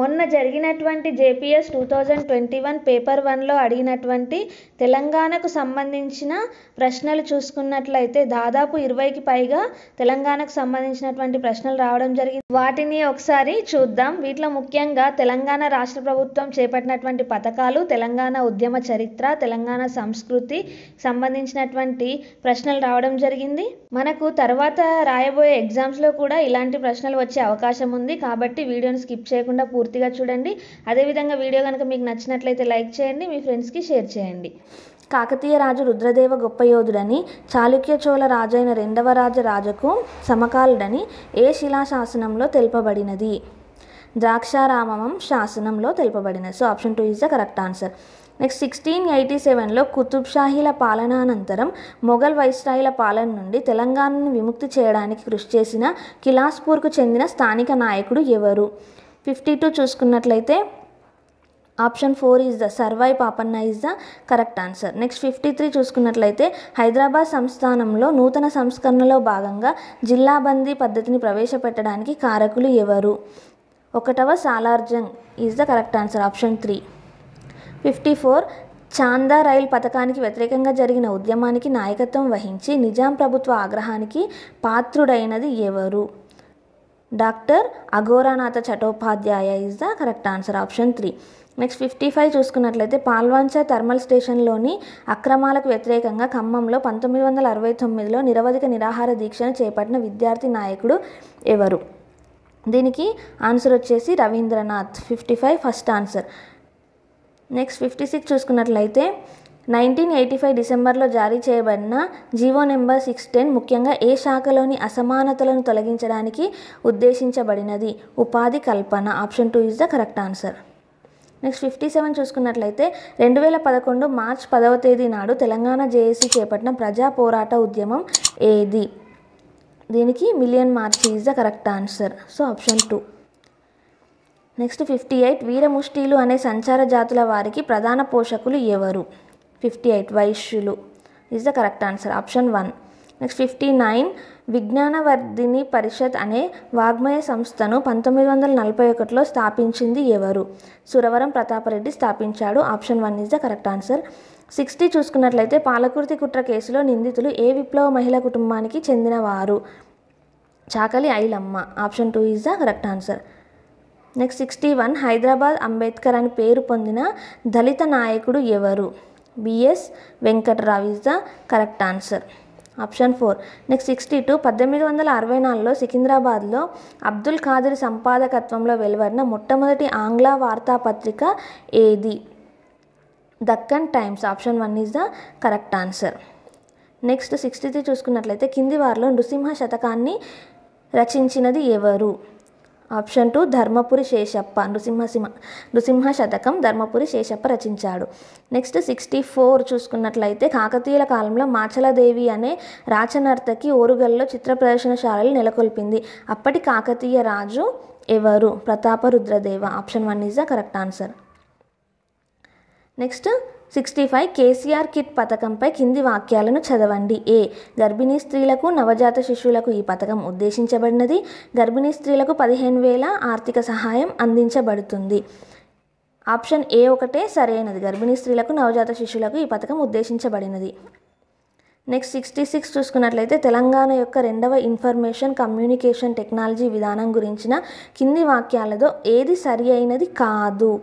మొన్న జరిగినటువంటి JPS two thousand twenty one paper వన్లో అడిగినటువంటి తెలంగాణకు సంబంధించిన ప్రశ్నలు చూసుకున్నట్లయితే దాదాపు ఇరవైకి పైగా తెలంగాణకు సంబంధించినటువంటి ప్రశ్నలు రావడం జరిగింది. వాటిని ఒకసారి చూద్దాం. వీటిలో ముఖ్యంగా తెలంగాణ రాష్ట్ర ప్రభుత్వం చేపట్టినటువంటి పథకాలు తెలంగాణ ఉద్యమ చరిత్ర తెలంగాణ సంస్కృతి సంబంధించినటువంటి ప్రశ్నలు రావడం జరిగింది. మనకు తర్వాత రాయబోయే ఎగ్జామ్స్లో కూడా ఇలాంటి ప్రశ్నలు వచ్చే అవకాశం ఉంది. కాబట్టి వీడియోని స్కిప్ చేయకుండా పూర్తిగా చూడండి. అదేవిధంగా వీడియో కనుక మీకు నచ్చినట్లయితే లైక్ చేయండి మీ ఫ్రెండ్స్కి షేర్ చేయండి. కాకతీయ రాజు రుద్రదేవ గొప్ప యోధుడని చాళుక్య చోళ రాజైన రెండవ రాజ రాజుకు సమకాలుడని ఏ శిలాశాసనంలో తెలుపబడినది? ద్రాక్షారామం శాసనంలో తెలుపబడినది. So option two is the correct answer. Next sixteen eighty సెవెన్లో కుతుబ్ షాహీల పాలనానంతరం మొఘల్ వైస్రాయిల పాలన నుండి తెలంగాణను విముక్తి చేయడానికి కృషి చేసిన కిలాస్పూర్కు చెందిన స్థానిక నాయకుడు ఎవరు? ఫిఫ్టీ టూ చూసుకున్నట్లయితే option four is the Sarvai Papanna is the correct answer. Next fifty three చూసుకున్నట్లయితే హైదరాబాద్ సంస్థానంలో నూతన సంస్కరణలో భాగంగా జిల్లా బందీ పద్ధతిని ప్రవేశపెట్టడానికి కారకులు ఎవరు? ఒకటవ Salarjung is the correct answer option three. Fifty four Chanda rail పథకానికి వ్యతిరేకంగా జరిగిన ఉద్యమానికి నాయకత్వం వహించి నిజాం ప్రభుత్వ ఆగ్రహానికి పాత్రుడైనది ఎవరు? Doctor Aghorenath Chattopadhyay is the correct answer option three next fifty five చూసుకున్నట్లయితే పాల్వాంచ థర్మల్ స్టేషన్లోని అక్రమాలకు వ్యతిరేకంగా ఖమ్మంలో పంతొమ్మిది వందల అరవై తొమ్మిదిలో నిరవధిక నిరాహార దీక్షను చేపట్టిన విద్యార్థి నాయకుడు ఎవరు? దీనికి ఆన్సర్ వచ్చేసి Rabindranath. Fifty five first answer next fifty six చూసుకున్నట్లయితే నైన్టీన్ ఎయిటీ ఫైవ్ డిసెంబర్లో జారీ చేయబడిన జీవో నెంబర్ సిక్స్ టెన్ ముఖ్యంగా ఏ శాఖలోని అసమానతలను తొలగించడానికి ఉద్దేశించబడినది? ఉపాధి కల్పన option two is the correct answer. Next fifty seven చూసుకున్నట్లయితే రెండు వేల పదకొండు మార్చ్ పదవ తేదీ నాడు తెలంగాణ జేఏసీ చేపట్టిన ప్రజా పోరాట ఉద్యమం ఏది? దీనికి million march is the correct answer. So option two. Next fifty eight వీరముష్టిలు అనే సంచార జాతుల వారికి ప్రధాన పోషకులు ఎవరు? ఫిఫ్టీ ఎయిట్ వైశ్యులు is the correct answer option one next fifty nine Vignanavardhini Parishad అనే వాగ్మయ సంస్థను పంతొమ్మిది వందల నలభై ఒకటిలో స్థాపించింది ఎవరు? సురవరం ప్రతాపరెడ్డి స్థాపించాడు. Option one is the correct answer sixty చూసుకున్నట్లయితే పాలకుర్తి కుట్ర కేసులో నిందితులు ఏ విప్లవ మహిళ కుటుంబానికి చెందినవారు? Chakali Ailamma. Option two is the correct answer next sixty one Hyderabad Ambedkar అని పేరు పొందిన దళిత నాయకుడు ఎవరు? BS Venkatrao is the correct answer. Option four. Next sixty two పద్దెనిమిది వందల అరవై నాలుగులో సికింద్రాబాద్లో అబ్దుల్ ఖాదిర్ సంపాదకత్వంలో వెలువడిన మొట్టమొదటి ఆంగ్ల వార్తాపత్రిక ఏది? Deccan Times. Option one is the correct answer. Next sixty three చూసుకున్నట్లయితే కింది వారిలో నృసింహ శతకాన్ని రచించినది ఎవరు? ఆప్షన్ టూ ధర్మపురి శేషప్ప నృసింహసింహ నృసింహ శతకం ధర్మపురి శేషప్ప రచించాడు. నెక్స్ట్ సిక్స్టీ ఫోర్ చూసుకున్నట్లయితే కాకతీయుల కాలంలో మాచలదేవి అనే రాచనర్తకి ఓరుగల్లో చిత్ర ప్రదర్శనశాలలు నెలకొల్పింది. అప్పటి కాకతీయ రాజు ఎవరు? Pratapa Rudradeva option one is the correct answer. Next sixty five KCR kit పథకంపై కింది వాక్యాలను చదవండి. ఏ. గర్భిణీ స్త్రీలకు నవజాత శిశువులకు ఈ పథకం ఉద్దేశించబడినది. గర్భిణీ స్త్రీలకు పదిహేను వేల ఆర్థిక సహాయం అందించబడుతుంది. ఆప్షన్ ఏ ఒకటే సరైనది. గర్భిణీ స్త్రీలకు నవజాత శిశువులకు ఈ పథకం ఉద్దేశించబడినది. నెక్స్ట్ సిక్స్టీ సిక్స్ చూసుకున్నట్లయితే తెలంగాణ యొక్క రెండవ ఇన్ఫర్మేషన్ కమ్యూనికేషన్ టెక్నాలజీ విధానం గురించిన కింది వాక్యాలతో ఏది సరి అయినది కాదు.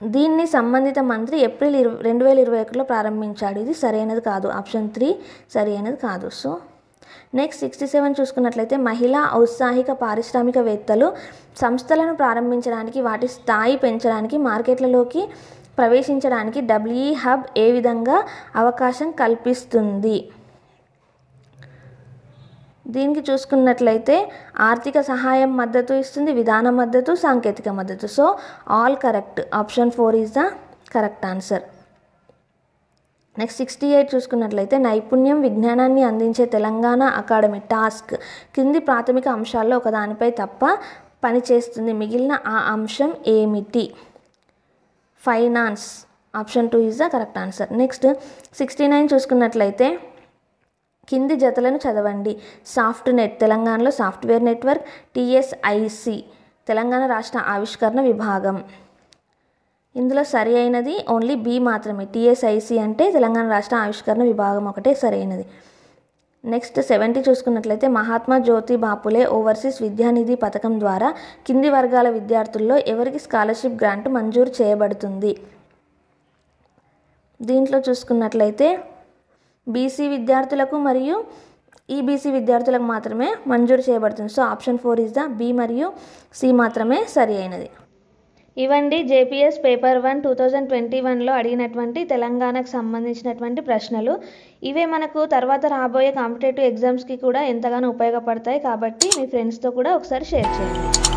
దీన్ని సంబంధిత మంత్రి ఏప్రిల్ ఇరవై రెండు వేల ఇరవై ఒకటిలో ప్రారంభించాడు. ఇది సరైనది కాదు. ఆప్షన్ త్రీ సరైనది కాదు. సో నెక్స్ట్ సిక్స్టీ సెవెన్ చూసుకున్నట్లయితే మహిళా ఔత్సాహిక పారిశ్రామికవేత్తలు సంస్థలను ప్రారంభించడానికి వాటి స్థాయి పెంచడానికి మార్కెట్లలోకి ప్రవేశించడానికి డబ్ల్యూఈ హబ్ ఏ విధంగా అవకాశం కల్పిస్తుంది? దీనికి చూసుకున్నట్లయితే ఆర్థిక సహాయం మద్దతు ఇస్తుంది విధాన మద్దతు సాంకేతిక మద్దతు. So all correct option four is the correct answer next sixty eight చూసుకున్నట్లయితే నైపుణ్యం విజ్ఞానాన్ని అందించే తెలంగాణ అకాడమీ టాస్క్. కింది ప్రాథమిక అంశాల్లో ఒకదానిపై తప్ప పనిచేస్తుంది మిగిలిన ఆ అంశం ఏమిటి? Finance option two is the correct answer next sixty nine చూసుకున్నట్లయితే కింది జతలను చదవండి. సాఫ్ట్ నెట్ తెలంగాణలో సాఫ్ట్వేర్ నెట్వర్క్ టీఎస్ఐసి తెలంగాణ రాష్ట్ర ఆవిష్కరణ విభాగం. ఇందులో సరి అయినది ఓన్లీ బి మాత్రమే. టీఎస్ఐసి అంటే తెలంగాణ రాష్ట్ర ఆవిష్కరణ విభాగం ఒకటే సరైనది నెక్స్ట్ సెవెంటీ చూసుకున్నట్లయితే మహాత్మా జ్యోతి బాపులే ఓవర్సీస్ విద్యానిధి పథకం ద్వారా కింది వర్గాల విద్యార్థుల్లో ఎవరికి స్కాలర్షిప్ గ్రాంట్ మంజూరు చేయబడుతుంది? దీంట్లో చూసుకున్నట్లయితే బీసీ విద్యార్థులకు మరియు ఈబీసీ విద్యార్థులకు మాత్రమే మంజూరు చేయబడుతుంది. So option four is the B మరియు సి మాత్రమే సరి అయినది. ఇవండి JPS paper one two thousand twenty వన్లో అడిగినటువంటి తెలంగాణకు సంబంధించినటువంటి ప్రశ్నలు. ఇవే మనకు తర్వాత రాబోయే కాంపిటేటివ్ ఎగ్జామ్స్కి కూడా ఎంతగానో ఉపయోగపడతాయి. కాబట్టి మీ ఫ్రెండ్స్తో కూడా ఒకసారి షేర్ చేయండి.